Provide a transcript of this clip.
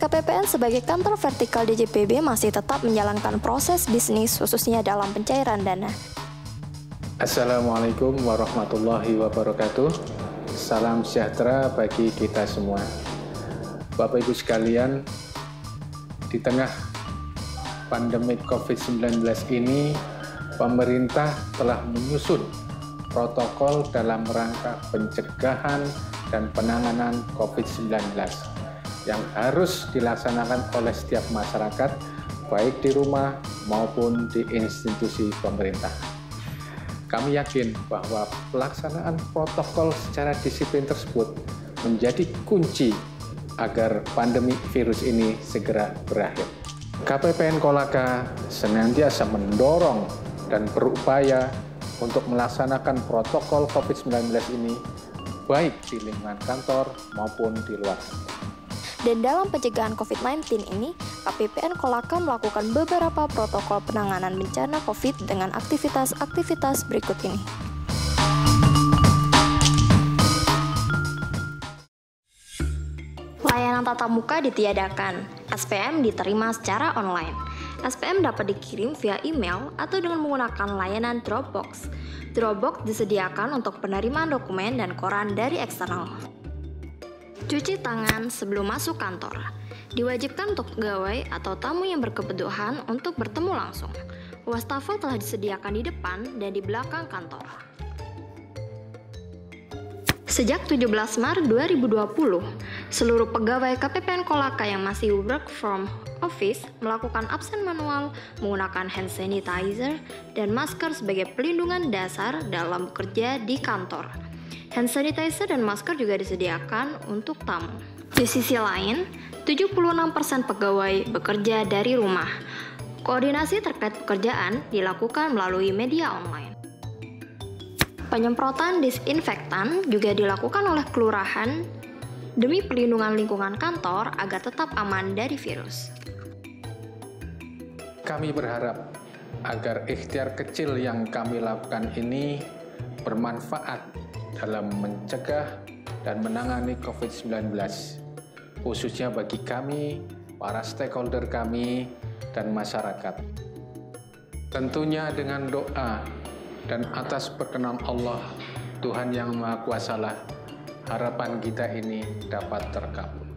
KPPN sebagai kantor vertikal DJPB masih tetap menjalankan proses bisnis khususnya dalam pencairan dana. Assalamualaikum warahmatullahi wabarakatuh. Salam sejahtera bagi kita semua. Bapak Ibu sekalian, di tengah pandemi COVID-19 ini, pemerintah telah menyusun protokol dalam rangka pencegahan dan penanganan COVID-19 yang harus dilaksanakan oleh setiap masyarakat, baik di rumah maupun di institusi pemerintah. Kami yakin bahwa pelaksanaan protokol secara disiplin tersebut menjadi kunci agar pandemi virus ini segera berakhir. KPPN Kolaka senantiasa mendorong dan berupaya untuk melaksanakan protokol COVID-19 ini baik di lingkungan kantor maupun di luar kantor. Dan dalam pencegahan COVID-19 ini, KPPN Kolaka melakukan beberapa protokol penanganan bencana COVID dengan aktivitas-aktivitas berikut ini. Layanan tatap muka ditiadakan, SPM diterima secara online. SPM dapat dikirim via email atau dengan menggunakan layanan Dropbox. Dropbox disediakan untuk penerimaan dokumen dan koran dari eksternal. Cuci tangan sebelum masuk kantor. Diwajibkan untuk pegawai atau tamu yang berkebutuhan untuk bertemu langsung. Wastafel telah disediakan di depan dan di belakang kantor. Sejak 17 Maret 2020, seluruh pegawai KPPN Kolaka yang masih work from office melakukan absen manual menggunakan hand sanitizer dan masker sebagai pelindungan dasar dalam bekerja di kantor. Hand sanitizer dan masker juga disediakan untuk tamu. Di sisi lain, 76% pegawai bekerja dari rumah. Koordinasi terkait pekerjaan dilakukan melalui media online. Penyemprotan disinfektan juga dilakukan oleh kelurahan demi pelindungan lingkungan kantor agar tetap aman dari virus. Kami berharap agar ikhtiar kecil yang kami lakukan ini bermanfaat dalam mencegah dan menangani COVID-19, khususnya bagi kami, para stakeholder kami, dan masyarakat. Tentunya dengan doa dan atas perkenan Allah, Tuhan yang Maha Kuasa lah, harapan kita ini dapat terkabul.